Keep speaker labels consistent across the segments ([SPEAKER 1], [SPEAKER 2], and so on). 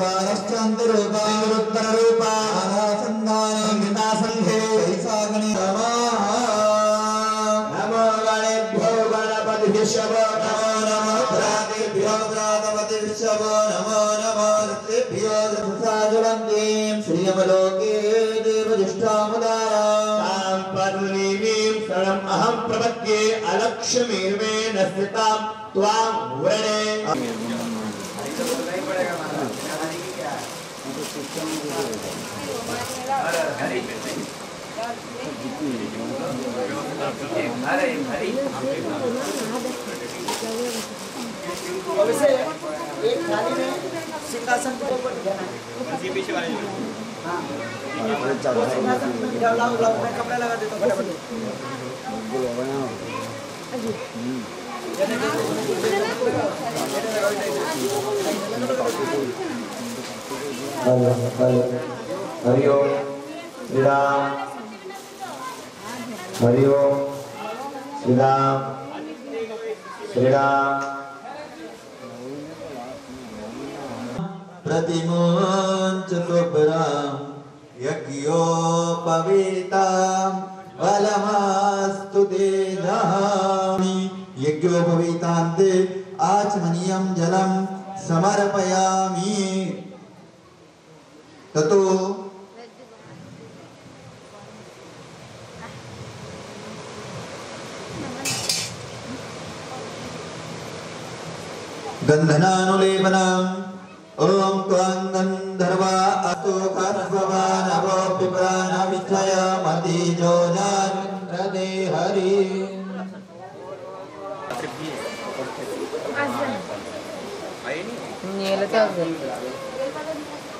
[SPEAKER 1] स्वारश्चान्तरूपा उत्तररूपा
[SPEAKER 2] वैसे एक थाली में सिंहासन के ऊपर कपड़ा लगा देता हूँ। फटाफट
[SPEAKER 1] हरि ओम। श्री राम। हरि ओम। श्री राम। श्री राम। प्रतिमोञ्चतुभ्रां यज्ञोपवीतां बलमास्तु दहामि यज्ञोपवीतान्ते आचमनीयं जलं समर्पयामि। ततो गन्धनानुलेपनम्। ॐ त्वां गन्धर्वा अतो खर्ववा नवो पिप्राणविच्छय मतिजो हृदे हरि
[SPEAKER 3] Niye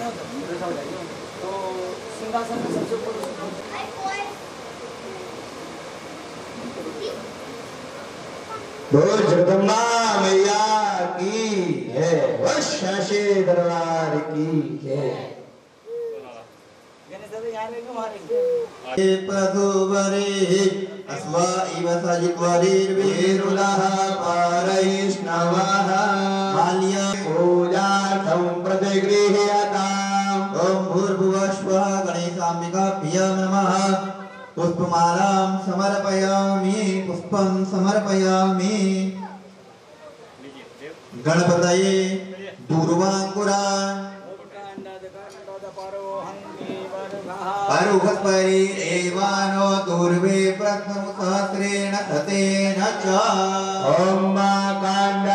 [SPEAKER 2] ना। तो
[SPEAKER 1] बोल जगदम्बा मैया की है शशि दरबार की है अस्मैव सजित्वरिर्वीरुलः पारैष्णवः माल्य पूजार्थं प्रतिगृह्यताम् ॐ भूर्भुवस्वः गणेशाम्बिका प्रियं नमः पुष्पमालां समर्पयामि पुष्पं समर्पयामि। गणपतये दूर्वाङ्कुरा परुहस्परि एवानो दुर्वे प्रथमसहस्रेण शतेन च। ॐ मा काण्ड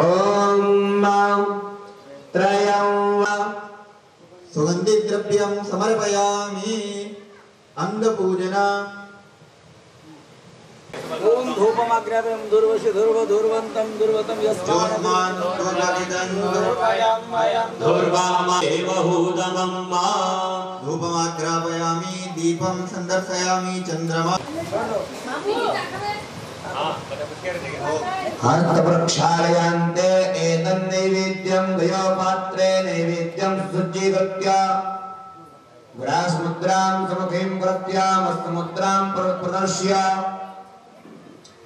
[SPEAKER 1] ॐ माँ त्रयं सुगन्धिद्रव्यं समर्पयामि। अङ्गपूजना
[SPEAKER 2] ओम धूपमाग्रहं दुर्वश दुर्व दुर्वन्तं दुर्वतं
[SPEAKER 1] जोष्मान् दुर्ललितं
[SPEAKER 4] धुर्वामेवहूतमं मा
[SPEAKER 1] धूपमाग्रापयामि दीपं सन्दर्शयामि चन्द्रमा। हस्तप्रक्षालयान्ते एतन् नैवेद्यं सुज्जीकृत्य ग्रासमुद्रां समुखीं कृत्यामस्तमुद्रां प्रदर्श्य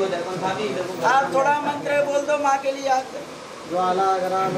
[SPEAKER 2] आप थोड़ा मंत्र बोल दो माँ के लिए याद ज्वाला गराल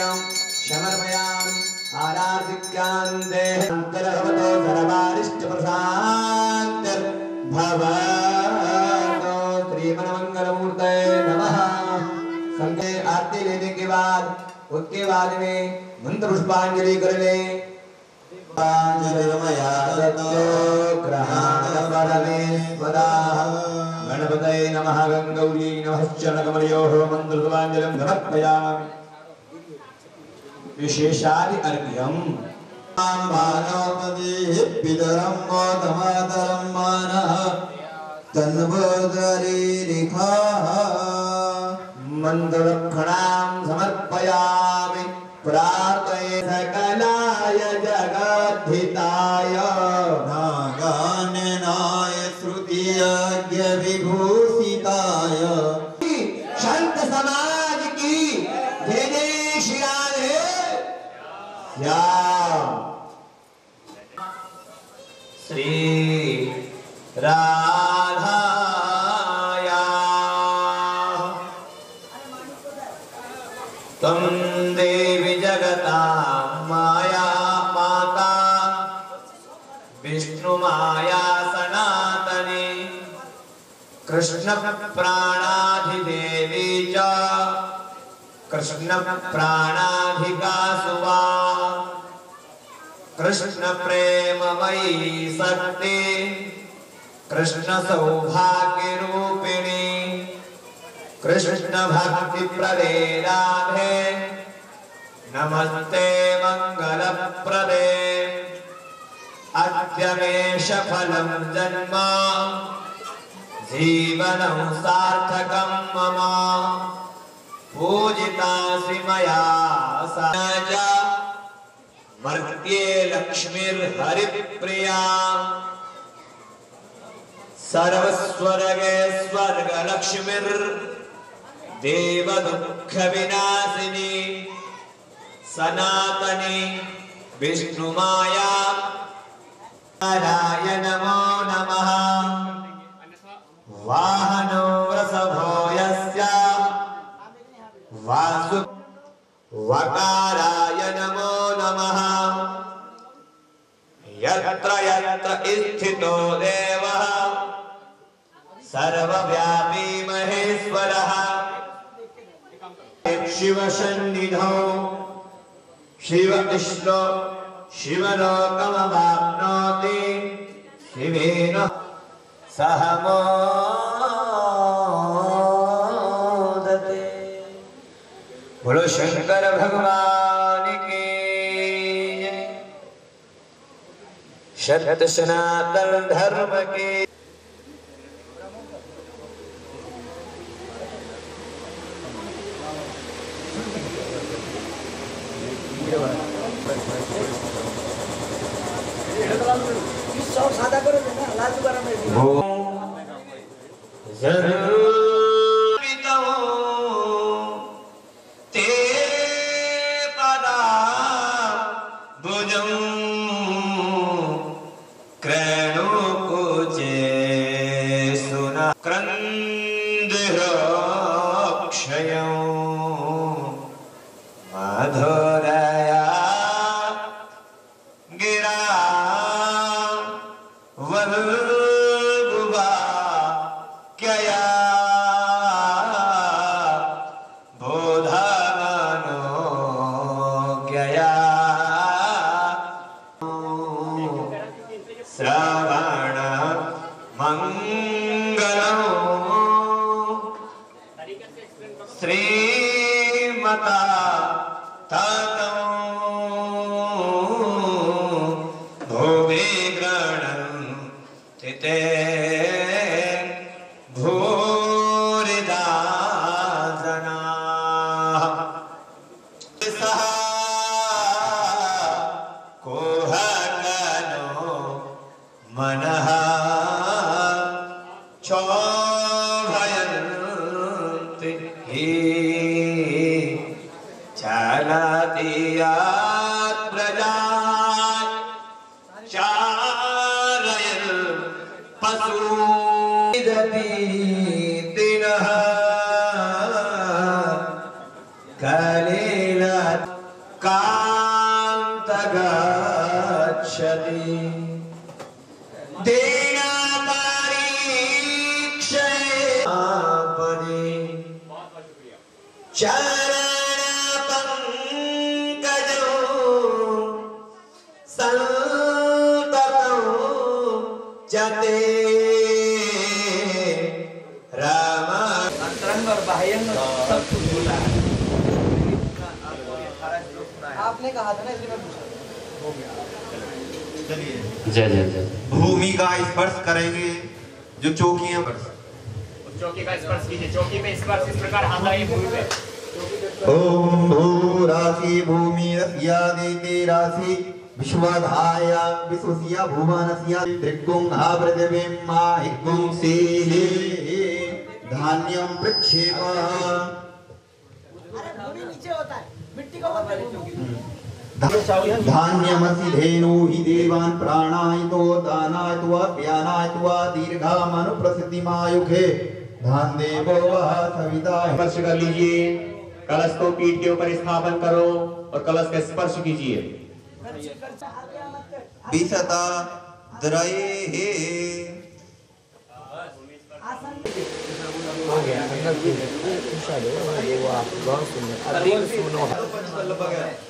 [SPEAKER 4] शमर्पयाम् शमर्पयाम् आराधिक्यान्ते अन्तरभवतो सर्वारिष्टप्रशान्तर्भवतो श्रीमनमङ्गलमूर्ते नमः। आरती लेने के बाद उसके बाद में मंत्र पुष्पांजलि कर ले पांजलिमया दत्तो ग्रहाण परमेश्वराः गणपतये नमः गङ्गौरी नमश्चरणकमलयोः विशेषादि अर्घ्यम्। नेहि पिरं मानः। तन्वोदरीरिखाः तन्वोदरीरिपक्षणान् समर्पयामि। प्रापय सकलाय जगद्धिताय। गणनाय श्रुतियज्ञ विभू श्री राधा जगता माया माता। सनातनी। कृष्ण प्राणाधिदेवी च। कृष्ण प्राणाधिका कृष्णप्रेम मयि सति कृष्णसौभाग्यरूपिणी कृष्णभक्तिप्रदे नाभे नमस्ते मङ्गलप्रदे। अद्यफलं जन्म जीवनं सार्थकं मम। पूजितासि मया स वर्त्ये लक्ष्मीर्हरिप्रिया सर्वस्वर्गे स्वर्गलक्ष्मीर् देवदुःखविनाशिनी, सनातनी विष्णुमाया। नाराय नमो नम। वाहनो रसभो यस्य। वकाराय नमो नमः। यत्र यत्र स्थितो देवः। सर्वव्यापी महेश्वरः। शिवसन्निधौ। शिव विष्णु शिवलोकमवाप्नोति। शिवेन सह मोदते। बोलो शंकर भगवान सत्य सनातन धर्म की
[SPEAKER 2] सौ
[SPEAKER 4] हि चलति यात्
[SPEAKER 5] जय जय जय।
[SPEAKER 1] भूमि का स्पर्श करेंगे जो चौकियाँ
[SPEAKER 5] चौकी का स्पर्श कीजिए। चौकी पे स्पर्श इस प्रकार भूमि पे।
[SPEAKER 1] ओम भू राशि भूमि रस्यादिते राशि विश्वधाय विश्वस्य भुवनस्य त्रिगुं हावृदिविं मा हिगुं सीहे धान्यं प्रक्षेप
[SPEAKER 2] अरे भूमि नीचे होता है मिट्टी को ऊपर
[SPEAKER 1] धान्यमसि धेनु हि देवान् प्राणायतो दानायत्वा व्यानायत्वा दीर्घामनुप्रसिद्धिमायुखे धान देवो वः सविता
[SPEAKER 5] स्पर्श कर लीजिए कलश को पीठ के ऊपर स्थापन करो और कलश का स्पर्श कीजिए।
[SPEAKER 1] विशता द्रये तदज्ञानवतपूरुखम्
[SPEAKER 2] पूरा हॉस्पिटल अच्छे ना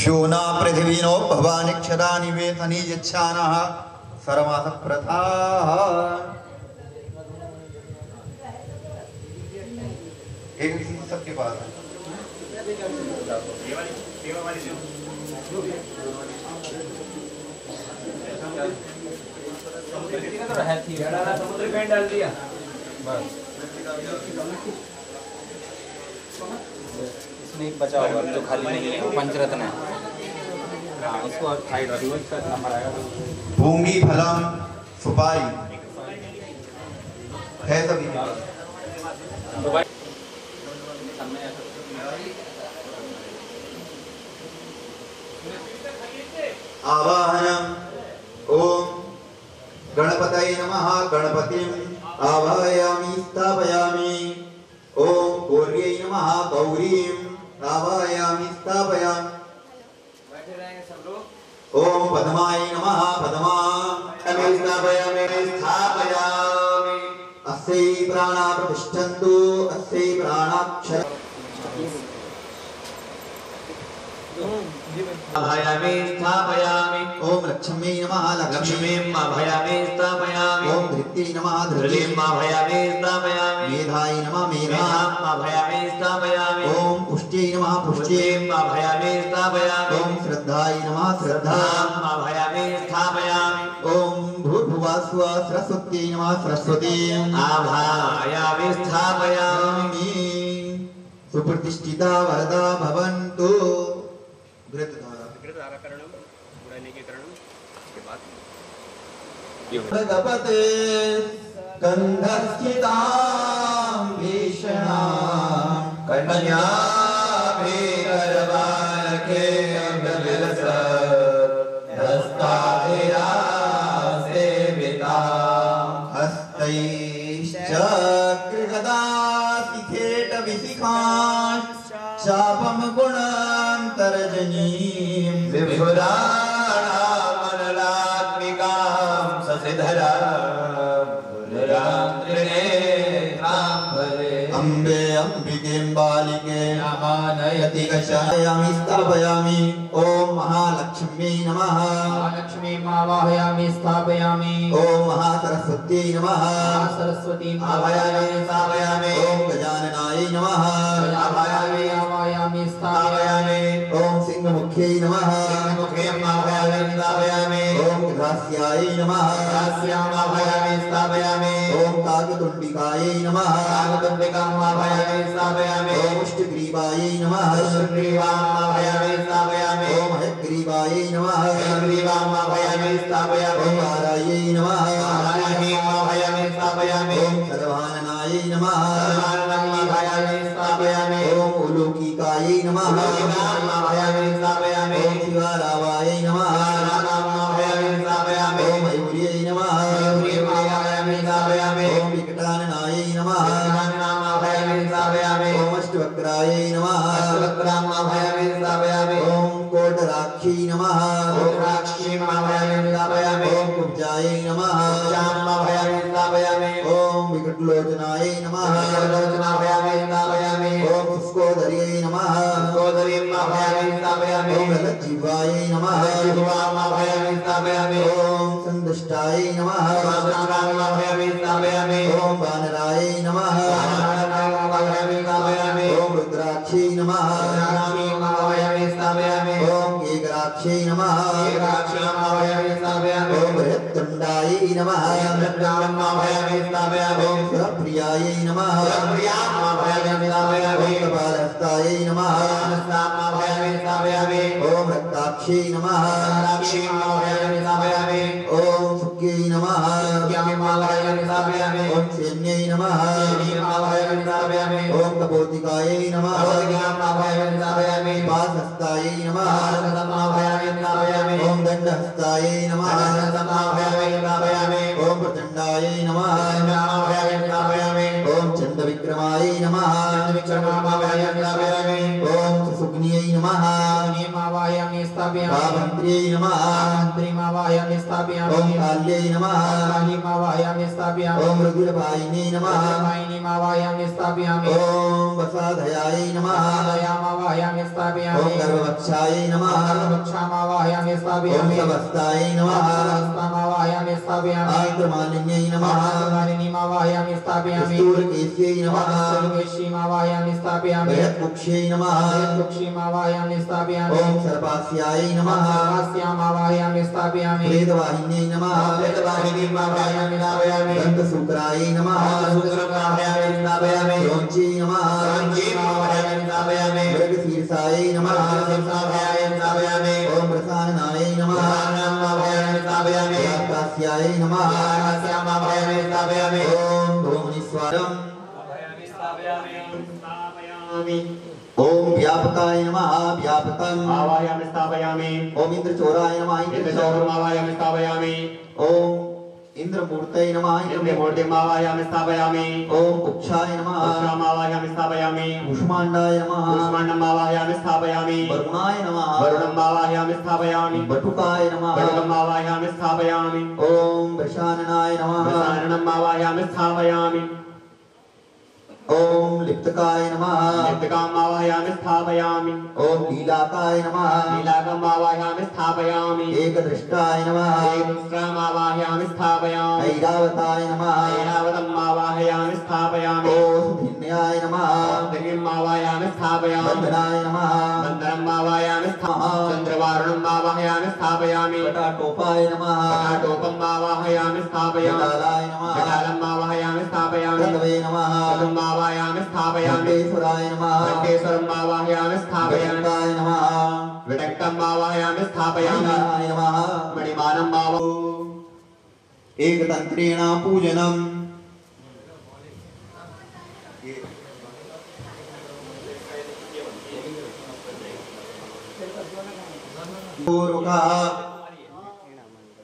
[SPEAKER 1] शोना पृथिवीनो भवानिक्षरा निवेशनी यच्छानः सर्वास प्रथाः एक सबके पास
[SPEAKER 3] समुद्र डाल दिया
[SPEAKER 6] इसमें एक बचा होगा जो खाली नहीं है वो पंचरत्न है। हाँ इसको साइड रखो इसका नंबर आएगा।
[SPEAKER 1] भूमि फलम सुपारी। है सभी। आवाहनम ओम गणपतये नमः गणपतिम् आवाहयामि स्थापयामि। ओम गौर्यै नमः गौरीम् आवाहयामि स्थापयामि। ओम पद्माय नमः पद्मा
[SPEAKER 4] स्थापयामि स्थापयामि।
[SPEAKER 1] अस्यै प्राणा प्रतिष्ठन्तु अस्यै प्राणाक्षर।
[SPEAKER 4] अभयामि स्थापयामि।
[SPEAKER 1] ओम लक्ष्मी नमः लक्ष्मी
[SPEAKER 4] लक्ष्मीम् अभयामि स्थापयामि।
[SPEAKER 1] ओम धृत्यै नमः धृत्यै
[SPEAKER 4] धृतिम् अभयामि स्थापयामि।
[SPEAKER 1] मेधाय नमः मेधा
[SPEAKER 4] मेधाम् अभयामि स्थापयामि।
[SPEAKER 1] ओम पुष्ट्यै नमः
[SPEAKER 4] पुष्टिम् अभयामि स्थापयामि।
[SPEAKER 1] ओम श्रद्धाय नमः श्रद्धा।
[SPEAKER 4] श्रद्धाम् अभयामि स्थापयामि।
[SPEAKER 1] ओम भूर्भुवस्व सरस्वत्यै नमः सरस्वती।
[SPEAKER 4] आभायामि स्थापयामि।
[SPEAKER 1] सुप्रतिष्ठिता वरदा भवन्तु। घृतधारा भीषणां
[SPEAKER 4] कन्या सेविता
[SPEAKER 1] हस्तैश्च गृहदासिखेट विशिखां शापं गुणान्तर्जनीं
[SPEAKER 4] विभुराणामनलात्मिकां शशिधरा
[SPEAKER 1] अम्बिकें बालिके नामानयति कषायामि स्थापयामि। ॐ महालक्ष्मी नमः।
[SPEAKER 6] लक्ष्मी आवाहयामि स्थापयामि।
[SPEAKER 1] ॐ महासरस्वती नमः।
[SPEAKER 6] सरस्वती
[SPEAKER 4] आभयामि स्थापयामि।
[SPEAKER 1] ॐ गजाननाय नमः।
[SPEAKER 6] आवाहयामि आवाहयामि स्थापयामि।
[SPEAKER 1] ॐ सिंहमुख्यै नमः।
[SPEAKER 4] मुखेम् आभयामि स्थापयामि।
[SPEAKER 1] ॐ ग्रास्याय नमः।
[SPEAKER 4] हास्याम् आभयामि स्थापयामि।
[SPEAKER 1] काकतुण्डिकायै नमः।
[SPEAKER 4] काकतुण्डिकाम् आभयामि स्थापयामि।
[SPEAKER 1] ॐ उष्टग्रीवायै नमः।
[SPEAKER 4] सुग्रीवाम् आभयामि स्थापयामि।
[SPEAKER 1] ॐ हयग्रीवायै नमः।
[SPEAKER 4] सुग्रीवाम् आभयामि स्थापयामि।
[SPEAKER 1] ॐ वारायै नमः।
[SPEAKER 4] नारायणीम् आभयामि स्थापयामि।
[SPEAKER 1] ॐ सर्वाननायै नमः।
[SPEAKER 4] सर्वानन्दम् आभयामि स्थापयामि।
[SPEAKER 1] ॐ उलूकिकायै नमः।
[SPEAKER 4] उलूकिकाम्
[SPEAKER 1] नमः। ॐ नमः। ॐ नमः। ॐ रक्ताक्षै नमः। ॐ सुख्यै नमः। ॐ सेन्यै नमः। ॐ कपोतिकायै नमः। पासहस्तायै नमः। ॐ दण्डहस्तायै नमः। ॐ प्रचण्डायै नमः।
[SPEAKER 4] आभयामि स्थापयामि
[SPEAKER 1] ॐ चण्डविक्रमायै नमः।
[SPEAKER 4] विक्रमाम् आभयामि स्थापयामि
[SPEAKER 1] ॐ सुसुग्न्यै नमः।
[SPEAKER 6] आवाहयामि स्थापयामि
[SPEAKER 1] नमः
[SPEAKER 6] मन्त्रीमावाहयामि
[SPEAKER 1] ॐ काल्यै नमः।
[SPEAKER 6] कालीमावाहयामि स्थापयामि
[SPEAKER 1] ॐ रुधिरभायिन्यै नमः।
[SPEAKER 6] वाहिनीमावाहयामि स्थापयामि
[SPEAKER 1] ॐ वसाधयायै नमः।
[SPEAKER 6] दयामावाहयामि
[SPEAKER 1] ॐ
[SPEAKER 6] स्थापयामि
[SPEAKER 1] गर्भवक्षायै नमः। ओम
[SPEAKER 6] स्थापयामि
[SPEAKER 1] समस्ताय नमः।
[SPEAKER 6] आवाहयामि स्थापयामि
[SPEAKER 1] आर्द्रमालिन्यै नमः।
[SPEAKER 6] मालिनीमावाहयामि स्थापयामि
[SPEAKER 1] स्तूलकेश्यै नमः।
[SPEAKER 6] सर्वेशीमावाहयामि स्थापयामि
[SPEAKER 1] बृहत्कुक्षै नमः।
[SPEAKER 6] दुक्षीमावाहयामि स्थापयामि
[SPEAKER 1] ओम सर्पास्याय नमः।
[SPEAKER 6] सर्वास्यामावाहयामि स्थापयामि
[SPEAKER 1] प्रेतवाहिन्यै नमः
[SPEAKER 7] प्रेतवाहिनीमावाहयामि स्थापयामि
[SPEAKER 1] दन्तसूत्राय नमः
[SPEAKER 7] सूत्रमावाहयामि स्थापयामि
[SPEAKER 1] योञ्ची नमः
[SPEAKER 7] योञ्चीमावाहयामि स्थापयामि
[SPEAKER 1] मृगशीर्षाय नमः।
[SPEAKER 7] शीर्षाभयाय स्थापयामि
[SPEAKER 1] ओम प्रसारणाय नमः।
[SPEAKER 7] प्राणायामावाहयामि स्थापयामि
[SPEAKER 1] कास्याय नमः।
[SPEAKER 7] आकाश्यामावाहयामि स्थापयामि
[SPEAKER 1] ओम धूमनिस्वारम् ओम व्यापकाय नमः व्यापकम्
[SPEAKER 4] आवाहयामि स्थापयामि।
[SPEAKER 1] ओम इंद्रचोराय नमः इंद्रचोरम्
[SPEAKER 4] आवाहयामि स्थापयामि।
[SPEAKER 1] ओम इंद्रमूर्तये नमः।
[SPEAKER 4] मूर्तिम् आवाहयामि स्थापयामि।
[SPEAKER 1] ओम कुक्षाय नमः।
[SPEAKER 4] आवाहयामि स्थापयामि।
[SPEAKER 1] कुष्माण्डाय नमः।
[SPEAKER 4] कूष्माण्डम् आवाहयामि स्थापयामि।
[SPEAKER 1] वरुणाय नमः।
[SPEAKER 4] वरुणम् आवाहयामि स्थापयामि।
[SPEAKER 1] बटुकाय नमः।
[SPEAKER 4] वरुणम् आवाहयामि स्थापयामि।
[SPEAKER 1] ओम वृषाननाय नमः।
[SPEAKER 4] प्रसारणम् आवाहयामि स्थापयामि।
[SPEAKER 1] ओम लिप्तकाय नमः।
[SPEAKER 4] नित्यकाम् आवाहयामि स्थापयामि।
[SPEAKER 1] ओम लीलाकाय नमः।
[SPEAKER 4] नीलाकम् आवाहयामि स्थापयामि।
[SPEAKER 1] एकदृष्टाय नमः।
[SPEAKER 4] एकदुष्टाम् आवाहयामि स्थापयामि।
[SPEAKER 1] ऐरावताय नमः।
[SPEAKER 4] ऐरावतम् आवाहयामि स्थापयामि।
[SPEAKER 1] ओम सुधिन्याय नमः।
[SPEAKER 4] दिव्यम् आवाहयामि स्थापयामि।
[SPEAKER 1] वन्दनाय नमः।
[SPEAKER 4] वन्दनम् आवाहयामि स्थापयामि चन्द्रवारुणम् आवाहयामि स्थापयामि।
[SPEAKER 1] पटाटोपाय नमः।
[SPEAKER 4] टोपम् आवाहयामि स्थापयामि।
[SPEAKER 1] जटालाय नमः।
[SPEAKER 4] जटालम् आवाहयामि स्थापयामि।
[SPEAKER 1] नमः।
[SPEAKER 4] आवाहयामि स्थापयामि
[SPEAKER 1] वेङ्कटेश्वराय नमः।
[SPEAKER 4] वेङ्कटेश्वरम् आवाहयामि स्थापयामि।
[SPEAKER 1] नमः।
[SPEAKER 4] विडक्कम् आवाहयामि स्थापयामि।
[SPEAKER 1] नमः।
[SPEAKER 4] मणिमानम् आवाहयामि
[SPEAKER 1] एकतन्त्रेण पूजनम्। पूर्वकः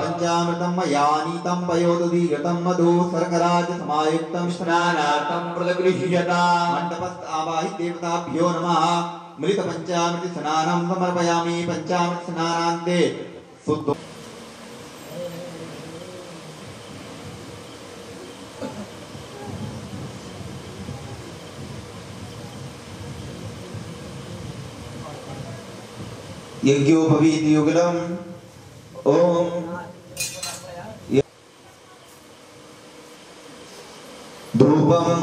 [SPEAKER 1] पञ्चामृतं पयो मधु सर्गराज समायुक्तं स्नानार्थं प्रदगृह्यता मण्डपस्थ स्नार्थं देवताभ्यो नमः। मृतपञ्चामृतस्नानं समर्पयामि। पञ्चामृतस्नानान्ते यज्ञोपवीति युगलम। ओम। धूपम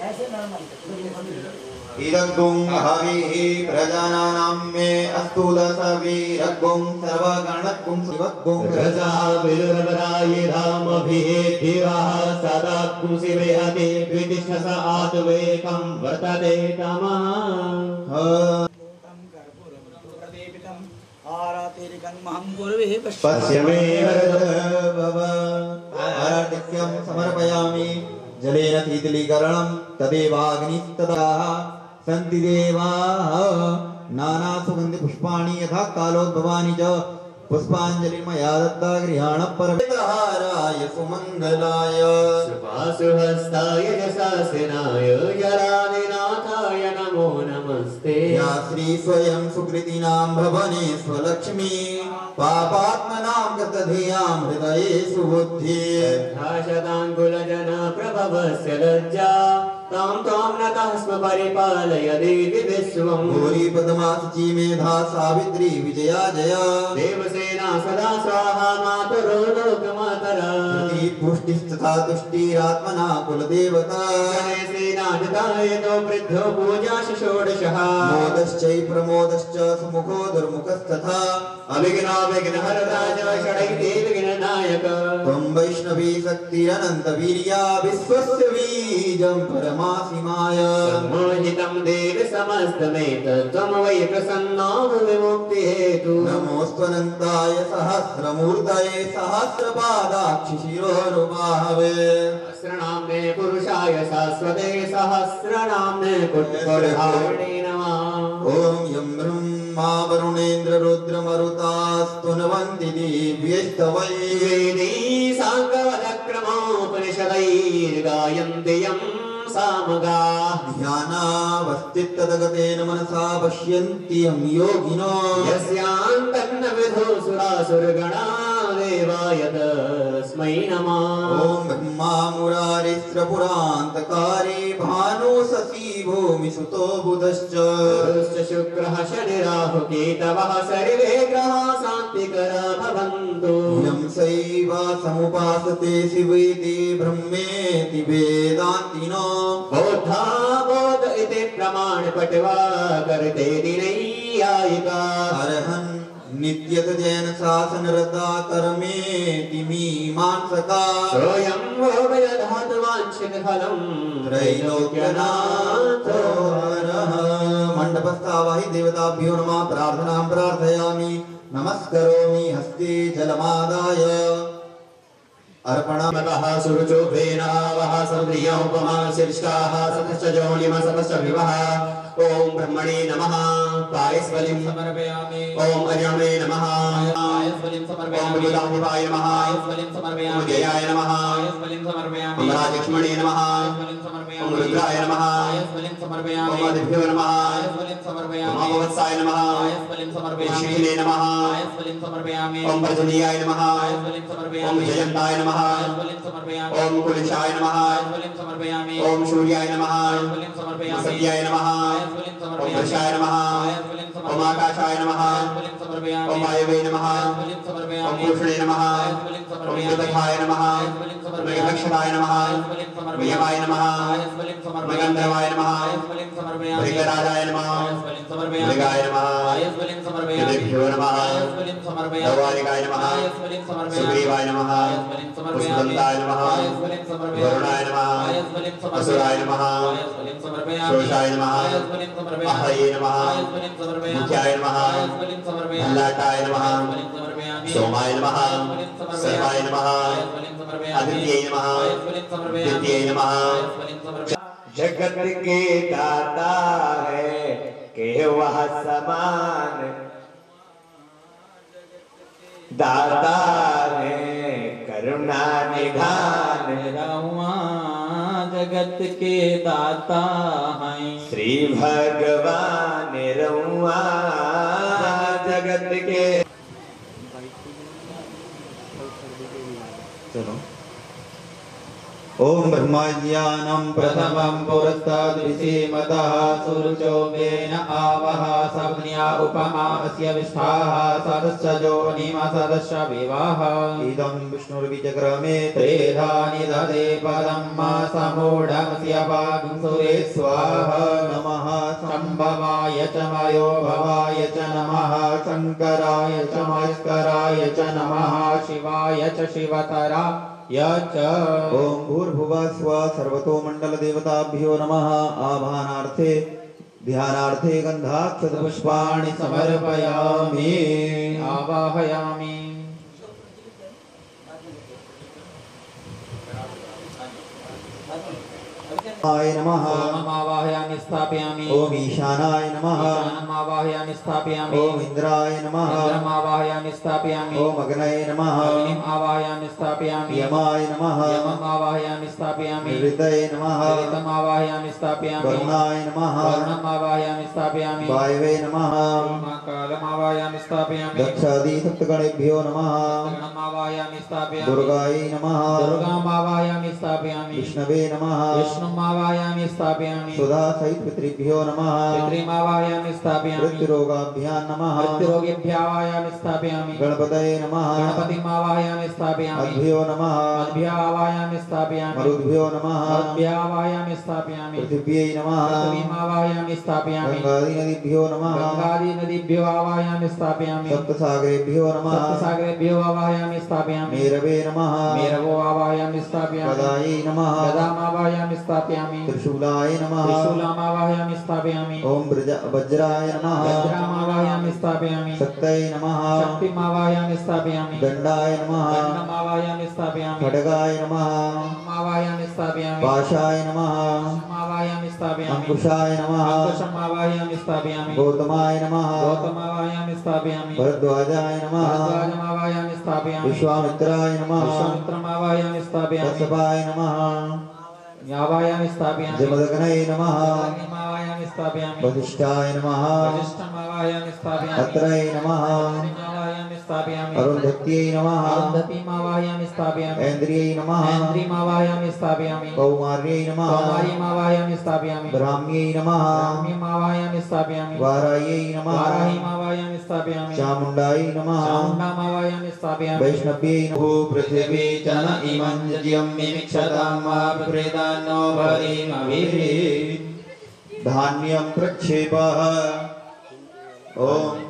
[SPEAKER 2] ऐसे नॉर्मल।
[SPEAKER 1] इदग्गुं हविः प्रजानानां मे अस्तु दशवीरग्गुं सर्वगणग्गुं शिवग्गुं
[SPEAKER 4] रजाविलरवराय रामभिधीराः सदा कुंसिवे अति द्वितिष्ठस आत्वेकं वर्तते तमः।
[SPEAKER 1] पश्य समर्पयामि। जलेन शीतलीकरणं तदेवाग्निस्तदा। सन्ति देवाः। नानासुगन्धिपुष्पाणि यथा कालोद्भवानि च। पुष्पाञ्जलिर्मया दत्ता गृहाण परमेहाराय सुमङ्गलाय।
[SPEAKER 4] सुहस्ताय यशासिनाय जरादिनाथाय नमो नमस्ते।
[SPEAKER 1] या श्री स्वयं सुकृतीनां भवने स्वलक्ष्मी। पापात्मनां गतधियाँ हृदये सुबुद्धि।
[SPEAKER 4] शताङ्कुलजन प्रभवस्य लज्जा। तां त्वां नतः स्म परिपालय देवि विश्वम्
[SPEAKER 1] गौरी पद्मासुची मेधा सावित्री विजया जया।
[SPEAKER 4] देवसेना सदा स्वाहा मातरो लोकमातरा।
[SPEAKER 1] पुष्टिस्तथा तुष्टिरात्मना कुलदेवता।
[SPEAKER 4] सेनाजतायतो वृद्धो पूजाश षोडशः
[SPEAKER 1] मोदश्चै प्रमोदश्च सुमुखो दुर्मुखस्तथा।
[SPEAKER 4] अविघ्नाविघ्नहरता च षडैते विघ्ननायक
[SPEAKER 1] त्वं वैष्णवी शक्तिरनन्तवीर्या विश्वस्य बीजं परमासीमाय
[SPEAKER 4] सम्मोहितं देव समस्तमेतत्त्वं वै प्रसन्नो विमुक्तिहेतु
[SPEAKER 1] नमोऽस्त्वनन्ताय सहस्रमूर्तये
[SPEAKER 4] सहस्रनाम्ने पुरुषाय शाश्वते सहस्रनाम्ने कुट्कुटहारिणे नमः।
[SPEAKER 1] ॐ यं ब्रह्मा वरुणेन्द्र रुद्र मरुतास्तुन्वन्ति दिव्यस्तवै
[SPEAKER 4] वेदी साङ्गवदक्रमोपनिषदैर्गायन्ति यं सामगाः
[SPEAKER 1] ध्यानावस्थितगतेन मनसा पश्यन्ति यं योगिनो।
[SPEAKER 4] यस्यान्तन्न विधो सुरासुरगणा देवाय तस्मै नमः
[SPEAKER 1] ॐ ब्रह्मा मुरारिस्रपुरान्तकारे भानु शशी भूमिसुतो बुधश्च।
[SPEAKER 4] शुक्रः शनिराहु केतवः सर्वे ग्रहाः शान्तिकरा भवन्तु।
[SPEAKER 1] इदं सैव समुपासते शिवेति ब्रह्मेति वेदान्तिनो।
[SPEAKER 4] बौद्धा बौद्ध इति प्रमाणपटवा करते दिनैयायिका।
[SPEAKER 1] अर्हन् नित्यत जैन शासन रता कर्मेति मीमांसका
[SPEAKER 4] सोऽयं वो वयधातुवाञ्छितफलम्
[SPEAKER 1] त्रैलोक्यनाथो हरः मण्डपस्थावाहि देवताभ्यो नमः प्रार्थनां प्रार्थयामि। नमस्करोमि हस्ते जलमादाय अर्पणम्
[SPEAKER 4] सुरुचोभेनावः सुरुचो भेनावः सन्द्रियोपमा शिष्टाः सतश्च जोनिम सतश्च विवः ॐ ब्रह्मणे नमः। पायस्वलिं
[SPEAKER 6] समर्पयामि।
[SPEAKER 4] ॐ अर्यमे नमः।
[SPEAKER 6] आयस्वलिं
[SPEAKER 4] ॐ
[SPEAKER 6] समर्पयामि।
[SPEAKER 4] नमः
[SPEAKER 6] आयस्वलिं समर्पयामि
[SPEAKER 4] जयाय नमः।
[SPEAKER 6] आयस्वलिं समर्पयामि।
[SPEAKER 4] ॐ नमः।
[SPEAKER 6] आयस्वलिं समर्पयामि।
[SPEAKER 4] रुद्राय नमः
[SPEAKER 6] आयस्वलिं
[SPEAKER 4] ॐ
[SPEAKER 6] समर्पयामि
[SPEAKER 4] आदिभ्यो नमः
[SPEAKER 6] आयस्वलिं
[SPEAKER 4] ॐ
[SPEAKER 6] समर्पयामि
[SPEAKER 4] भगवत्साय नमः
[SPEAKER 6] आयस्वलिं
[SPEAKER 4] ॐ
[SPEAKER 6] समर्पयामि
[SPEAKER 4] शिखिले नमः
[SPEAKER 6] आयस्वलिं समर्पयामि
[SPEAKER 4] ॐ पर्जनीयाय नमः
[SPEAKER 6] आयस्वलिं
[SPEAKER 4] ॐ
[SPEAKER 6] समर्पयामि
[SPEAKER 4] जयन्ताय नमः
[SPEAKER 6] आयस्वलिं समर्पयामि
[SPEAKER 4] ॐ कुलिशाय नमः
[SPEAKER 6] आयस्वलिं समर्पयामि
[SPEAKER 4] ॐ सूर्याय नमः
[SPEAKER 6] आयस्वलिं
[SPEAKER 4] ॐ
[SPEAKER 6] समर्पयामि
[SPEAKER 4] सत्याय नमः
[SPEAKER 6] आयस्वलिं
[SPEAKER 4] ॐ
[SPEAKER 6] समर्पयामि
[SPEAKER 4] वृषाय नमः
[SPEAKER 6] आयस्वलिं
[SPEAKER 4] ॐ
[SPEAKER 6] समर्पयामि
[SPEAKER 4] आकाशाय नमः
[SPEAKER 6] आयस्वलिं
[SPEAKER 4] ॐ
[SPEAKER 6] समर्पयामि
[SPEAKER 4] वायवे नमः
[SPEAKER 6] आयस्वलिं
[SPEAKER 4] ॐ
[SPEAKER 6] समर्पयामि
[SPEAKER 4] पूषणे नमः
[SPEAKER 6] आयस्वलिं
[SPEAKER 4] ॐ
[SPEAKER 6] समर्पयामि
[SPEAKER 4] कृतकाय नमः
[SPEAKER 6] आयस्वलिं
[SPEAKER 4] गगक्षराय नमः
[SPEAKER 6] आयस्वलिं
[SPEAKER 4] ॐ
[SPEAKER 6] समर्पयामि
[SPEAKER 4] यमाय नमः गन्धर्वाय नमः मृगराजाय नमः मृगाय नमः यदेभ्यो नमः दौवालिकाय नमः सुग्रीवाय नमः वसुदन्ताय नमः वरुणाय नमः असुराय नमः शोषाय नमः अहये नमः मुख्याय नमः भल्लाटाय नमः सोमाय नमः सर्वाय नमः आदित्याय नमः
[SPEAKER 6] आयस्वलिं
[SPEAKER 4] नमः जगत के दाता है के वह समान दाता है करुणा निधान
[SPEAKER 6] रहुआ जगत के दाता हैं
[SPEAKER 4] श्री भगवान रउआ जगत के
[SPEAKER 1] चलो ॐ ब्रह्मज्ञानं
[SPEAKER 6] प्रथमं पुरस्ताद्विषीमतः सुरुचोमेन आवह सप्न्या उपमा अस्य विष्ठाः सदश्च जोनिम सदश्च विवाह
[SPEAKER 1] इदं विष्णुर्विचक्रमे
[SPEAKER 6] त्रेधानि ददे पदं मा समूढमस्य पागुंसुरे स्वाहा।
[SPEAKER 1] नमः।
[SPEAKER 6] शम्भवाय च मयो भवाय च नमः। शङ्कराय च मस्कराय च नमः। शिवाय च शिवतरा। य च।
[SPEAKER 1] ॐ भूर्भुवः स्वः सर्वतो मण्डलदेवताभ्यो नमः। आभानार्थे ध्यानार्थे गन्धाक्षतपुष्पाणि
[SPEAKER 6] समर्पयामि। आवाहयामि।
[SPEAKER 1] आय नमः।
[SPEAKER 6] ओम आवाहयामि स्थापयामि।
[SPEAKER 1] ॐ ईशानाय नमः।
[SPEAKER 6] ईशानम् आवाहयामि स्थापयामि।
[SPEAKER 1] ॐ इन्द्राय नमः।
[SPEAKER 6] इन्द्रम् आवाहयामि स्थापयामि।
[SPEAKER 1] ॐ अग्नये नमः।
[SPEAKER 6] अग्निम् आवाहयामि स्थापयामि।
[SPEAKER 1] यमाय नमः।
[SPEAKER 6] यमम् आवाहयामि स्थापयामि।
[SPEAKER 1] ऋतये नमः।
[SPEAKER 6] ऋतम् आवाहयामि स्थापयामि।
[SPEAKER 1] वरुणाय नमः।
[SPEAKER 6] वरुणम् आवाहयामि स्थापयामि।
[SPEAKER 1] वायवे नमः।
[SPEAKER 6] कालम् आवाहयामि स्थापयामि।
[SPEAKER 1] दक्षादिसप्तगणेभ्यो नमः।
[SPEAKER 6] गणम् आवाहयामि स्थापयामि।
[SPEAKER 1] दुर्गायै नमः।
[SPEAKER 6] दुर्गाम् आवाहयामि स्थापयामि।
[SPEAKER 1] विष्णवे नमः।
[SPEAKER 6] विष्णुम् आवाहयामि स्थापयामि।
[SPEAKER 1] सुधा सहित पितृभ्यो नमः।
[SPEAKER 6] पितृम् आवाहयामि स्थापयामि।
[SPEAKER 1] मृत्युरोगाभ्यां नमः।
[SPEAKER 6] मृत्युरोगेभ्यः आवाहयामि स्थापयामि।
[SPEAKER 1] गणपतये नमः।
[SPEAKER 6] गणपतिम् आवाहयामि स्थापयामि।
[SPEAKER 1] अद्भ्यो नमः।
[SPEAKER 6] मद्भ्यः आवाहयामि स्थापयामि।
[SPEAKER 1] मरुद्भ्यो नमः।
[SPEAKER 6] मद्भ्यः आवाहयामि स्थापयामि।
[SPEAKER 1] पृथिव्यै नमः।
[SPEAKER 6] पृथिवीम् आवाहयामि स्थापयामि।
[SPEAKER 1] गङ्गादिनदीभ्यो नमः।
[SPEAKER 6] गङ्गादिनदीभ्यो आवाहयामि स्थापयामि।
[SPEAKER 1] सप्तसागरेभ्यो नमः।
[SPEAKER 6] सप्तसागरेभ्यो आवाहयामि स्थापयामि।
[SPEAKER 1] मेरवे नमः।
[SPEAKER 6] मेरवो आवाहयामि स्थापयामि।
[SPEAKER 1] गदायै नमः।
[SPEAKER 6] गदाम् आवाहयामि स्थापयामि। स्थापयामि
[SPEAKER 1] त्रिशूलाय नमः
[SPEAKER 6] त्रिशूलमावाहयामि स्थापयामि
[SPEAKER 1] ॐ वृज वज्राय नमः
[SPEAKER 6] वज्रमावाहयामि स्थापयामि
[SPEAKER 1] शक्तये नमः
[SPEAKER 6] शक्तिमावाहयामि स्थापयामि
[SPEAKER 1] दण्डाय नमः
[SPEAKER 6] दण्डमावाहयामि स्थापयामि
[SPEAKER 1] खड्गाय नमः
[SPEAKER 6] मावाहयामि स्थापयामि
[SPEAKER 1] पाशाय नमः
[SPEAKER 6] मावाहयामि स्थापयामि
[SPEAKER 1] अङ्कुशाय नमः
[SPEAKER 6] अंकुशमावाहयामि स्थापयामि
[SPEAKER 1] गौतमाय नमः
[SPEAKER 6] गौतमावाहयामि स्थापयामि
[SPEAKER 1] भरद्वाजाय नमः
[SPEAKER 6] भरद्वाजमावाहयामि स्थापयामि
[SPEAKER 1] विश्वामित्राय नमः
[SPEAKER 6] विश्वामित्रमावाहयामि स्थापयामि
[SPEAKER 1] कश्यपाय नमः
[SPEAKER 6] यावाहयामि स्थापयामि।
[SPEAKER 1] जमदग्नये नमः।
[SPEAKER 6] मावाहयामि स्थापयामि
[SPEAKER 1] वसिष्ठाय नमः।
[SPEAKER 6] वसिष्ठमावाहयामि स्थापयामि।
[SPEAKER 1] अत्रये नमः।
[SPEAKER 6] स्थापयामि।
[SPEAKER 1] अरुन्धत्यै नमः।
[SPEAKER 6] अरुन्धतीमावाहयामि स्थापयामि।
[SPEAKER 1] ऐन्द्रियै नमः।
[SPEAKER 6] ऐन्द्रीमावाहयामि स्थापयामि।
[SPEAKER 1] कौमार्यै नमः।
[SPEAKER 6] कौमारीमावाहयामि स्थापयामि।
[SPEAKER 1] ब्राह्म्यै नमः।
[SPEAKER 6] ब्राह्मीमावाहयामि स्थापयामि।
[SPEAKER 1] वारायै नमः।
[SPEAKER 6] वाराहीमावाहयामि स्थापयामि।
[SPEAKER 1] चामुण्डायै नमः।
[SPEAKER 6] चामुण्डामावाहयामि स्थापयामि।
[SPEAKER 1] वैष्णव्यै नमो।
[SPEAKER 6] पृथिवी च न इमं ज्यं मिमिक्षतां वा प्रेदान्नो भरीमभिः
[SPEAKER 1] धान्यं प्रक्षेपः। ॐ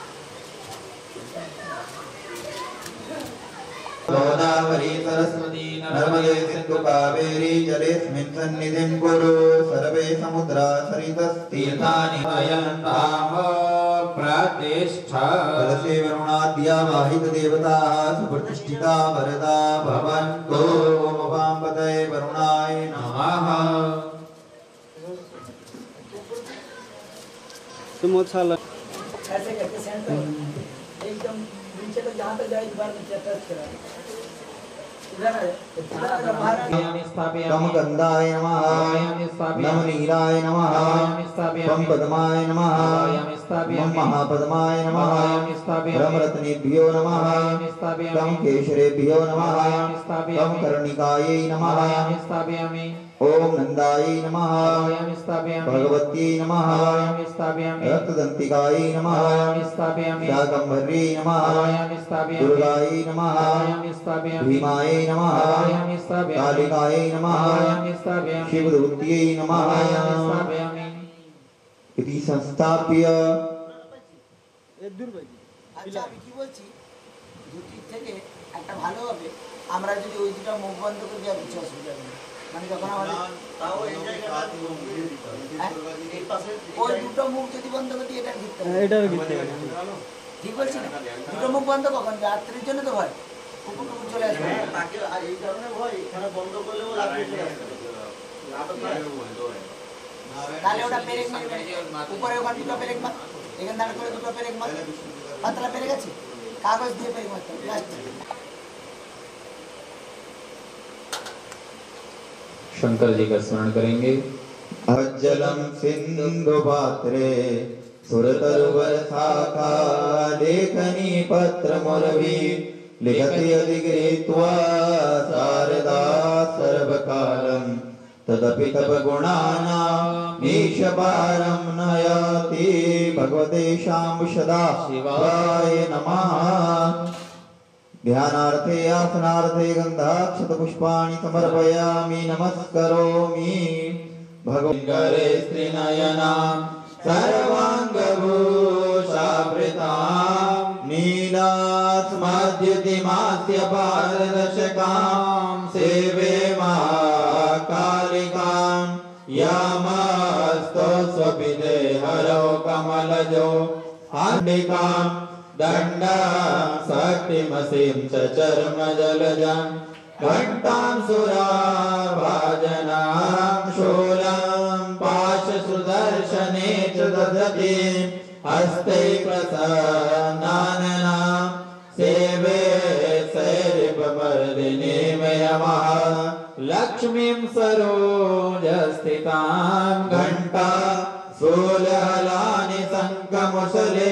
[SPEAKER 1] गोदावरी सरस्वती नर्मदे सिन्धु कावेरी जलेऽस्मिन् सन्निधिं कुरु। सर्वे समुद्रा सरितस्तीर्थानि
[SPEAKER 6] तीर्थानि प्रतिष्ठा।
[SPEAKER 1] कलशे वरुणाद्या वाहितदेवताः सुप्रतिष्ठिता वरदा भवन्तु। वाम्पतये वरुणाय नमः।
[SPEAKER 2] तुम अच्छा लग ऐसे करके सेंटर। एकदम नीचे तक जहाँ तक जाए इस बार नीचे टच करा।
[SPEAKER 1] कम गन्धाय नमः। नम नीराय नमः। कम पद्माय नमः। मम महापद्माय नमः।
[SPEAKER 6] आवायामि
[SPEAKER 1] रत्नेभ्यो नमः।
[SPEAKER 6] आवायामि
[SPEAKER 1] केशरेभ्यो नमः।
[SPEAKER 6] नम
[SPEAKER 1] कर्णिकायै नमः।
[SPEAKER 6] आवायामि स्थापयामि
[SPEAKER 1] ॐ नन्दायै नमः
[SPEAKER 6] आवायामि स्थापयामि
[SPEAKER 1] भगवत्यै नमः
[SPEAKER 6] आवायामि स्थापयामि
[SPEAKER 1] रक्तदन्तिकायै नमः
[SPEAKER 6] आवायामि स्थापयामि
[SPEAKER 1] शाकम्भर्यै नमः
[SPEAKER 6] आवायामि स्थापयामि
[SPEAKER 1] दुर्गायै नमः
[SPEAKER 6] आवायामि स्थापयामि
[SPEAKER 1] भीमायै नमः
[SPEAKER 6] आवायामि स्थापयामि
[SPEAKER 1] कालिकायै नमः
[SPEAKER 6] आवायामि स्थापयामि
[SPEAKER 1] शिवदूत्यै नमः
[SPEAKER 6] आवायामि स्थापयामि
[SPEAKER 1] इति संस्थाप्य
[SPEAKER 2] আচ্ছা আমি কি বলছি দুটির থেকে একটা ভালো হবে আমরা যদি ওই দুটো মুখ বন্ধ করে দেওয়ার কিছু অসুবিধা নেই মানে যখন আমাদের হ্যাঁ? ওই দুটো মুখ যদি বন্ধ করে দিই এটা ঘিরতে হবে ঠিক বলছি না? দুটো মুখ বন্ধ কখন? রাত্রির জন্য তো ভয়। কুকুর টুকুর চলে আসবে। তাহলে ওটা পেরেক মারবে উপরে ওখানে দুটো পেরেক মার। এখানে দাঁড় করে দুটো পেরেক মার। পাতলা পেরেক আছে? কাগজ দিয়ে পেরেক মারতে হবে
[SPEAKER 6] शंकर जी का स्मरण करेंगे।
[SPEAKER 1] अज्जलं सिन्धुपात्रे सुरतरुवर शाखा, लेखनी पत्रमुरवि लिखति अधिगृहीत्वा शारदा सर्वकालं तदपि तपगुणानामीशपारं नयाति, भगवते शाम्बुषदा शिवाय नमः। ध्यानार्थे, आसनार्थे, गन्धाक्षतपुष्पाणि समर्पयामि, नमस्करोमि। भगवन्करे स्त्रीनयनां सर्वाङ्गभूषावृतां नीलास्मद्युतिमास्य पारदर्शकां सेवे महाकालिकां यामस्तो स्वपिते हरौ कमलजो हाण्डिकां दण्डां शक्तिमसीं च चर्मजलजां घण्टां सुराभाजनां शूलं पाशसुदर्शने च ददति हस्ते प्रसन्नाननां सेवे मयमः लक्ष्मीं सरोजस्थितां घण्टा शूलहलानि शङ्खमुसले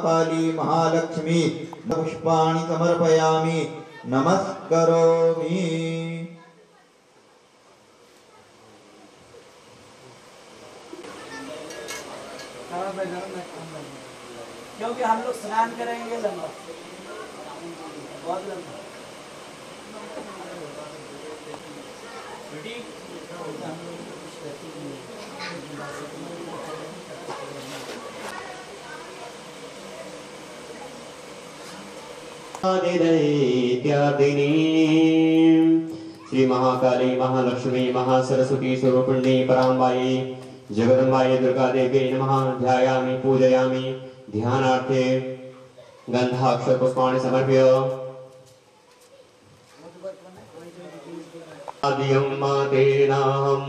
[SPEAKER 8] महाकाली महालक्ष्मी पुष्पाणि समर्पयामि। नमस्करोमि।
[SPEAKER 2] क्योंकि हम लोग स्नान करेंगे लंबा बहुत लंबा
[SPEAKER 4] श्री महाकाली महालक्ष्मी, महासरस्वती स्वरूपिणी पराम्बाई, जगदम्बाई दुर्गा देवी नमः। ध्यायामि, पूजयामि। ध्यानार्थे गन्धाक्षर पुष्पाणि समर्प्य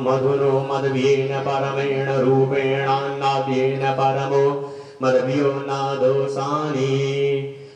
[SPEAKER 4] मधुरो मद्व्येन परमेण रूपेणान्नाद्येन परमो मद्भ्यो नादोषानि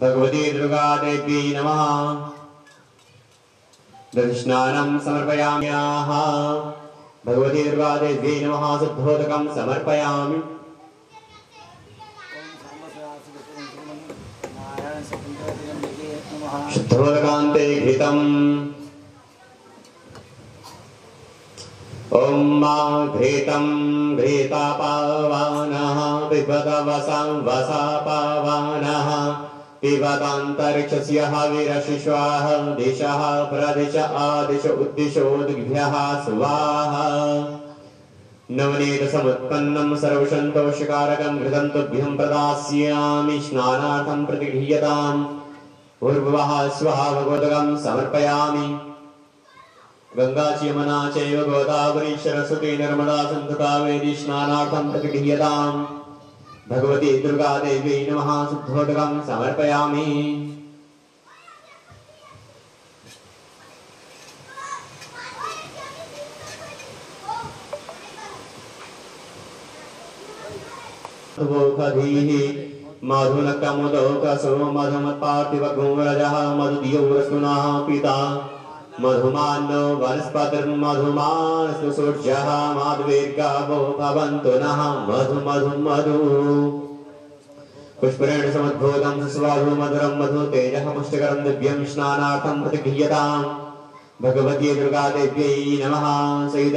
[SPEAKER 4] भगवती दुर्गादेव्यै नमः। दधिस्नानं समर्पयाम्याः भगवती दुर्गादेव्यै नमः शुद्धोदकं समर्पयामि। शुद्धोदकान्ते घृतम्। ॐ मा घृतं वसं वसापावानः। पिबतान्तरिक्षस्य हविरशिश्वाः दिशः प्रदिश आदिश उद्दिशोद्भ्यः स्वाहा नवनीतसमुत्पन्नं सर्वसन्तोषकारकं घृतं तुभ्यं प्रदास्यामि, स्नानार्थं प्रतिगृह्यताम्। पूर्वः स्वः भगवतकं समर्पयामि। गङ्गा च यमुना चैव गोदावरी सरस्वती नर्मदा सन्तु कावेरी स्नानार्थं प्रतिगृह्यताम्। भगवती दुर्गा देवी नमः शुद्धोदकं समर्पयामि। धीः मधुनकमुदोकसो मधुमत्पार्थिवगुंरजः मधुदियोरसुनः पिता। मधुमानो वनस्पतिर्मधुमानस्तु सूर्यः माधुवीर्गावो भवन्तु नः। मधु मधु मधु। पुष्परेण समुद्भूतं सुस्वाधु मधुरं मधु तेजः पुष्टिकरं दिव्यं स्नानार्थं प्रतिगृह्यताम्। भगवती दुर्गादेव्यै नमः। सहित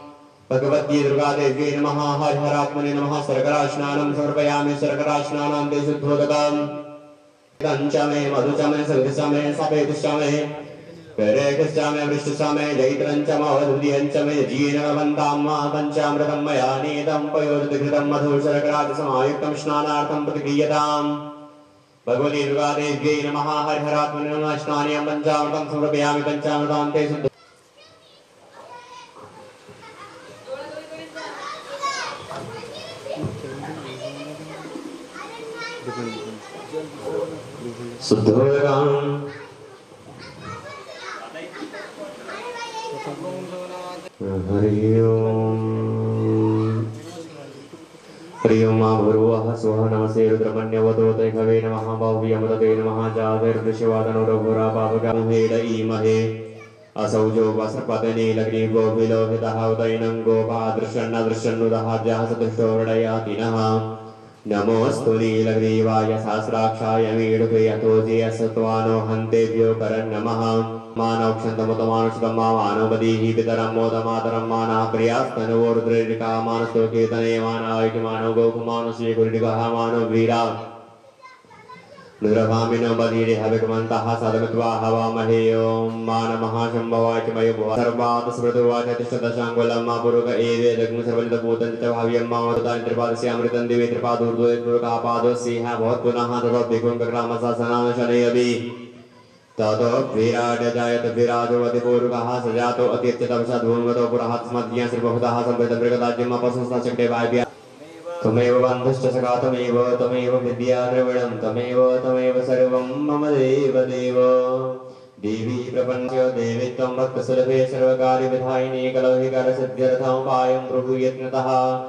[SPEAKER 4] भगवती दुर्गा देवी नमः। हरिहरात्मने नमः। शर्करास्नानं समर्पयामि शर्करास्नानान्ते शुद्धोदकम् पञ्चमे मधुचमे सवितचमे सपेतुश्चमे पेरेकश्चमे वृष्टिचमे जैत्रञ्चम अवधुदियञ्चमे जीर्णवन्तां मा पञ्चामृतं मया नीतं पयोदधिकृतं मधु शर्करादिसमायुक्तं स्नानार्थं प्रतिगृह्यताम् भगवती दुर्गा देव्यै नमः। हरिहरात्मने नमः। स्नानीयं पञ्चामृतं समर्पयामि पञ्चामृतान्ते शुद्ध शुद्धोदकम् हरि ओम्। हरि ओम मा भूर्वः स्वः नमसे रुद्रमन्यवतोते हवे नमः बाह्व्यमतते नमः जातिर्दृश्यवादनो रघुरा असौ जो वस्त्रपतने विलोहितः उदैनं गोपादृशन्न दृश्यन्नुदः जाः सदृष्टो हृदयातिनः नमोऽस्तु नीलग्रीवाय सहस्राक्षाय मीडुके यतोजे असत्वानो हन्तेभ्यो करन् नमः। मानवक्षन्तमुतमानुषतं मा मानवदीहि पितरं मोदमातरं मानः प्रियास्तनुवो रुद्ररिका मानसो कीर्तने मानायिक मानव गौकुमानुषे गुरुडिगः मानव वीरा। रुद्रभामिनो बलीरे हविकमन्तः सदमित्वा हवामहे ॐ मानमहाशम्भवाच मयो भुव सर्वात् स्मृतुवाच तिष्ठदशाङ्गुलं मा पुरुक एवे जग्मु सर्वलितभूतं च भाव्यं मा वदतानि त्रिपादस्यामृतं दिवे त्रिपादूर्ध्वे पुरुकापादोऽस्यः भवत् पुनः शनयति ततो विराट जायत विराजोऽति पूर्वः स जातो अत्यत्यतपसा धूमगतो पुरः स्मद्य श्रीबहुतः सम्पृतं मृगदाज्यम् अपसंस्थाचक्रे वायव्या त्वमेव बन्धुश्च सखा त्वमेव त्वमेव विद्या द्रविणं त्वमेव त्वमेव सर्वं मम देव देव देवी प्रपञ्च, देवी त्वं भक्तसुलभे सर्वकार्यविधायिनी कलौहिकरसिद्ध्यर्थमुपायं प्रभूयत्नतः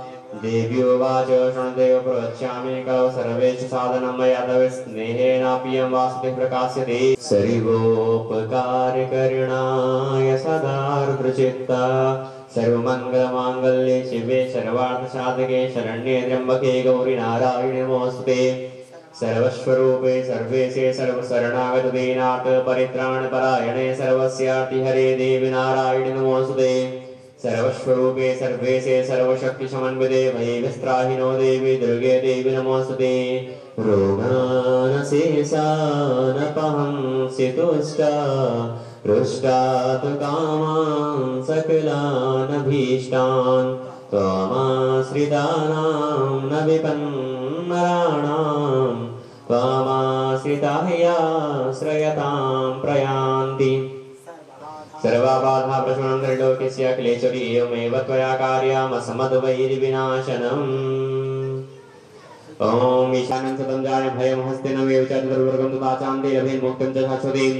[SPEAKER 4] देव्योवाच शृणुदेव प्रवक्ष्यामि कलौ सर्वेषु साधनं मया तव स्नेहेनाप्यं वासुदेव प्रकाश्यते। सर्वोपकारकरणाय सदार्द्रचित्ता। सर्वमङ्गलमाङ्गल्ये शिवे सर्वार्थसाधके शरण्ये त्र्यम्बके गौरि नारायणे सर्वस्वरूपे सर्वेशे सर्वशरणागतदीनाथ परित्राणपरायणे सर्वस्यार्तिहरे देवि नारायणे नमोऽस्तुते सर्वस्वरूपे सर्वेशे सर्वशक्तिसमन्विते भयविस्त्राहिनो देवी दुर्गे देवि नमोऽस्तुते रोगानशेषानपहंसि तुष्टा पृष्टात् कामान् सकलानभीष्टान् त्वमाश्रितानां न विपन्नराणां त्वमाश्रिताह्याश्रयतां प्रयान्ति। सर्वाबाधा क्लेशरि एवमेव त्वया कार्यामसमद्वैरिविनाशनम् ॐ ईशानं सतं जाय भयं हस्तिनमेव च दुर्वर्गं तदाचान्ते लभेन् मुक्तिं च शाश्वतीं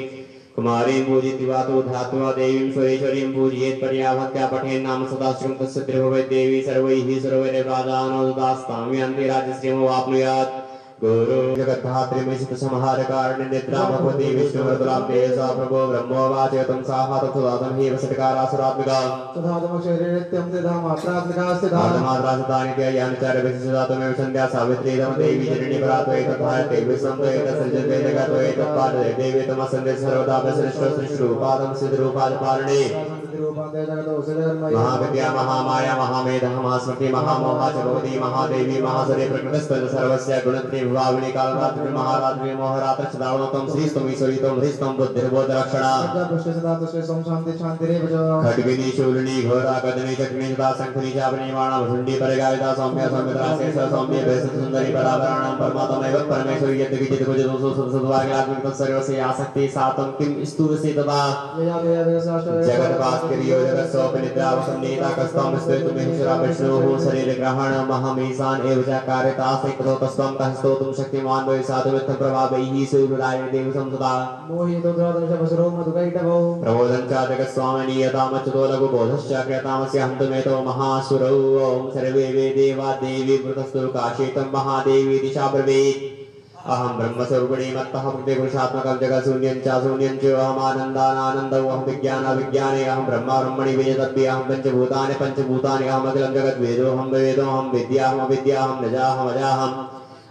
[SPEAKER 4] कुमारीं पूजयति वातो धात्वा देवीं सुरेश्वरीं पूजयेत् पर्याभक्त्या पठेन् नाम सदाश्रमं तस्य त्रिभुवै देवी सर्वैः सर्वैर्व्राजानो ददास्तां यान्ति राज्यश्रियमवाप्नुयात् गुरु जगद्धात्रिमिषितसंहारकारिणि निद्रा भगवती विष्णुमृतुलाब्धे सा प्रभो ब्रह्मोवाच तं साहा हि वसटकारासुरात्मिका आत्माद्रासतानि त्यायानि सन्ध्या सावित्री तम जननी परात्वे तथायते विसंतये तत्सृजते जगत्वे तत्पादे देवी तमसन्धे सर्वदा प्रसृष्टो सृष्टरूपादं सिद्धरूपादपालने महाविद्या महामाया महामेधः महास्मृति महामोहा च भवती महादेवी महासुरे प्रकृतिस्तन सर्वस्य गुणत्री विभाविनी कालरात्रि महारात्रि मोहरात्र दावनतं श्रीस्तं ईश्वरीतं हृस्तं बुद्धिर्बोधरक्षणा खड्गिनी शूलिनी घोरा कदनी तथा परिगायिता सौम्य सौम्य परमात्मैव परमेश्वरी सर्वस्य आसक्ति सातं किं जगद्भास्कर्यो जगत्सोपनिद्रावसन्नीता कस्त्वं स्तोतुमेश्वरा विष्णोः शरीरग्रहण महमीशान् एव च कार्यता सैकृतो स्तोतुं शक्तिमान् वै साधुमित्थं प्रभावैः सूर्यराय देव संसदा। प्रबोधं च जगत्स्वामिनीयतामच्युतो लघुबोधश्च क्रियतामस्य हन्तुमेतो महासुरौ। ॐ सर्वे वे देवा देवी वृतस्तु काशीतं महादेवी दिशा ब्रवीत् अहं ब्रह्मस्वरूपिणी मत्तः प्रतिपुरुषात्मकं जगत्शून्यं च शून्यं च अहमानन्दानानन्दौ अहं विज्ञानाविज्ञाने अहं ब्रह्मा ब्रह्मणि वेदतत्वे अहं पञ्चभूतानि पञ्चभूतानि अहमखिलं जगद्वेदोऽहं वेदोऽहं विद्याहं विद्याहं नजाहमजाहम्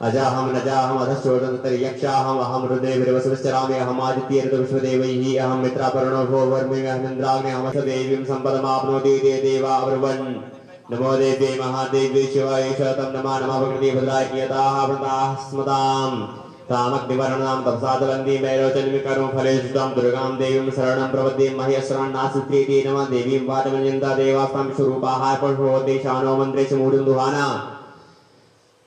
[SPEAKER 4] अजाहं नजाहम् अधश्चोदन्तर्यक्षाहम् अहं हृदये विरवसविश्चरामि अहम् आदित्ये ऋतुविश्वदेवैः, अहं मित्रापरणो भो वर्मि अहमिन्द्राग्नि अहमथ देवीं सम्पदमाप्नोति ते देवा अब्रुवन्। नमो देव्यै महादेव्यै शिवाय शतम नमः नमः प्रकृति भद्राय कियताः वृताः स्मताम्। तामग्निवर्णां तपसा जलन्ति मैरोचन्मिकर्म फलेषु तं दुर्गां देवीं शरणं प्रपद्ये मह्यस्रवन्नासित्रीति नमः देवीं वादमन्यन्ता देवास्तां स्वरूपाः पुरुषो देशानो मन्त्रेषु मूढुं दुहाना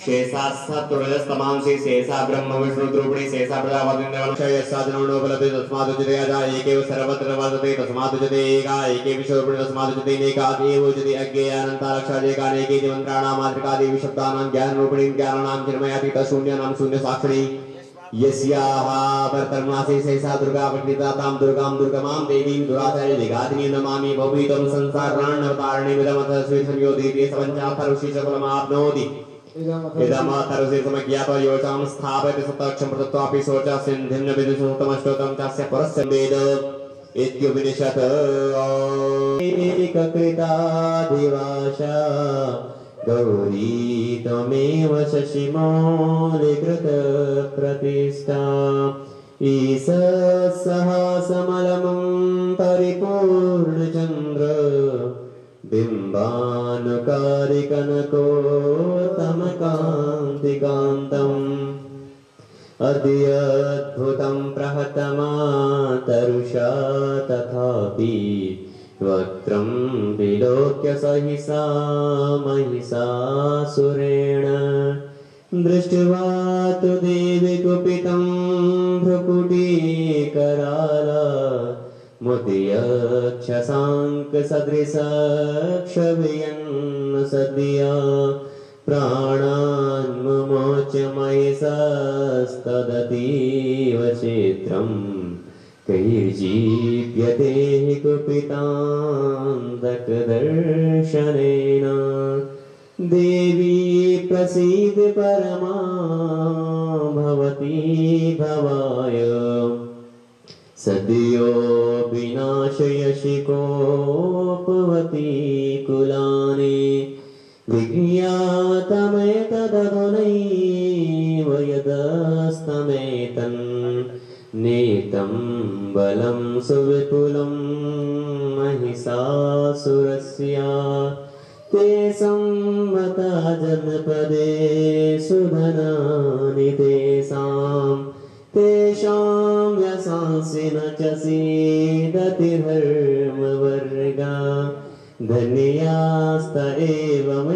[SPEAKER 4] हसामः शेषा ब्रह्म विष्णु शेषा प्रजापति निर्वंशय साधनो उपलब्धि तस्मात् उच्यते अजा एकेव सर्वत्र वर्तते तस्मात् एका एके विश्वरूपिणी तस्मात् उच्यते नेका एव उच्यते अज्ञेयानन्ता रक्षाजेकानेके शब्दानां ज्ञानरूपिणीं ज्ञानानां चिन्मयातीत शून्यानां शून्य साक्षिणी यस्याः स्वीसंयोदिते सपञ्चाथर्वशीशकुलमाप्नोति इदमथर्वशी समज्ञातो योचां स्थापयति सतक्षं प्रदत्त्वापि शोचा सिन्धिं न विदुषुतमष्टोतं चास्य परस्य वेद इत्युपनिषत् ईशसहासमलमं परिपूर्णचन्द्र बिम्बानुकारिकनकोत्तमकान्तिकान्तम् अद्यद्भुतं प्रहतमातरुषा तथापि वक्त्रं विलोक्य सहिसा महिषासुरेण दृष्ट्वा तु देवि कुपितं भ्रुकुटीकराला मुदीयक्षसाङ्कसदृशक्षभियन् सद्या प्राणान्मुमोच महिषस्तदतीव क्षेत्रम् कैर्जीव्यते हि कुपितान्तकदर्शनेन देवी प्रसीद परमा भवती भवाय सद्यो विनाशयशि कोपवती कुलानि विज्ञातमेतदधुनैव यदस्तमेतन् नेतं बलं सुविपुलं महिषासुरस्य ते सम्मता जनपदे सुधनानि तेषाम् तेषां यशांसि न च सीदति धर्मवर्गा धन्यास्त एव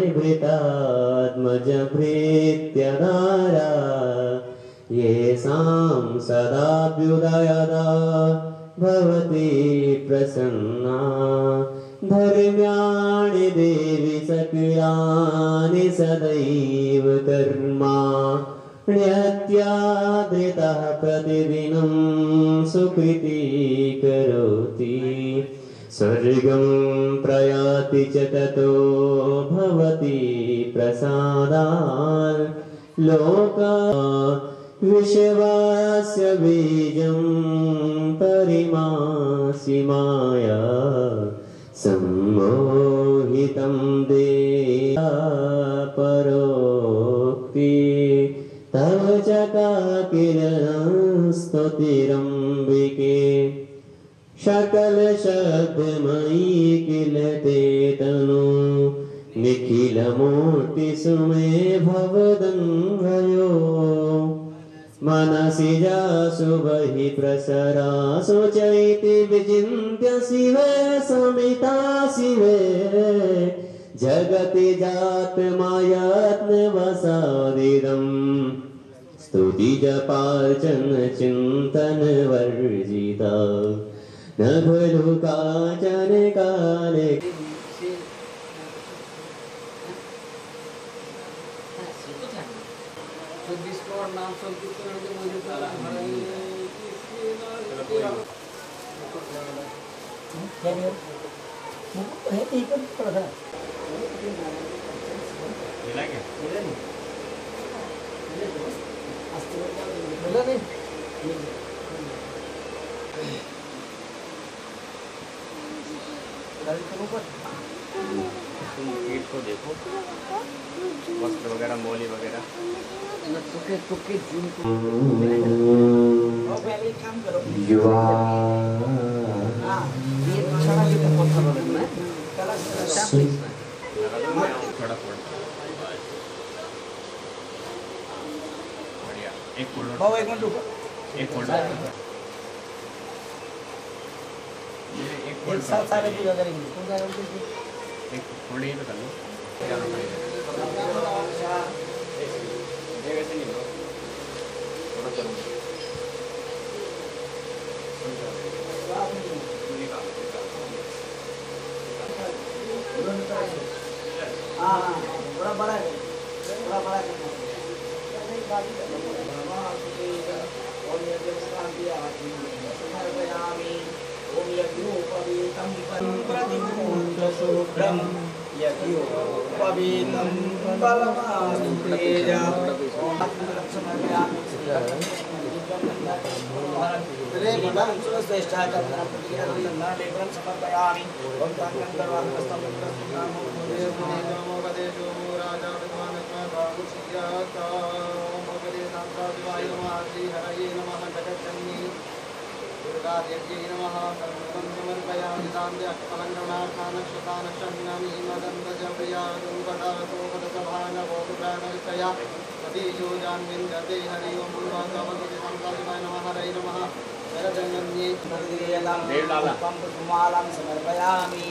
[SPEAKER 4] येषां सदाभ्युदयदा भवति प्रसन्ना। धर्म्याणि देवि सकलानि सदैव कर्मा ण्यत्यादृतः प्रतिदिनं सुकृती करोति। स्वर्गं प्रयाति च ततो भवति प्रसादान् लोका विश्वस्य बीजं परिमासि माया काकिरणस्तुतिरम्बिके सकलशब्दमयी किल ते तनु। निखिलमूर्तिसुमे भवदङ्गयो। मनसि जासु बहि प्रसरा शोचैति विचिन्त्य शिवे समिता शिवे। जगति जात जातमायात्मवसादिदम्। स्तुतिजपार्चन चिन्तन वर्जिता न खलु काचन काले
[SPEAKER 9] तुम ईट को देखो। वस्त्र वगैरह मोली वगैरह।
[SPEAKER 2] पहले काम करो
[SPEAKER 4] युवा।
[SPEAKER 2] हाँ ये छड़ा के पत्थर में। कला
[SPEAKER 9] थोड़ा थोड़ा एक फोल्डर
[SPEAKER 2] बाबू एक मिनट रुको।
[SPEAKER 9] एक फोल्डर ये एक फोल्डर
[SPEAKER 2] साथ सारे पूजा करेंगे।
[SPEAKER 9] एक फोल्ड ये पे कर लो
[SPEAKER 2] हाँ? हाँ थोड़ा बड़ा है। थोड़ा बड़ा करना ओम यज्ञोपवीतं प्रतिमूर्तशुभ्रं यज्ञोपवीतं बलवान् तेजा लेखनं सुश्रेष्ठः कर्तनं प्रतिज्ञानं समर्पयामि ओम ताङ्गं सर्वाङ्गं स्तम्भं
[SPEAKER 5] दुर्गादेव्यै नमः हरि ओं पूर्वाकवन्ति संसारिवाय नमः हरै नमः
[SPEAKER 2] समर्पयामि